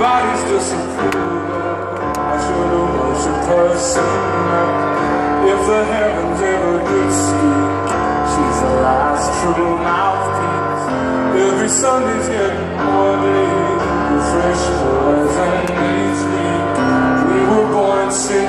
everybody's disapproval. I should have worshipped her sooner. If the heavens ever did speak, she's the last true mouthpiece. Every Sunday's getting more days. The fresh poison and weak. We were born sick,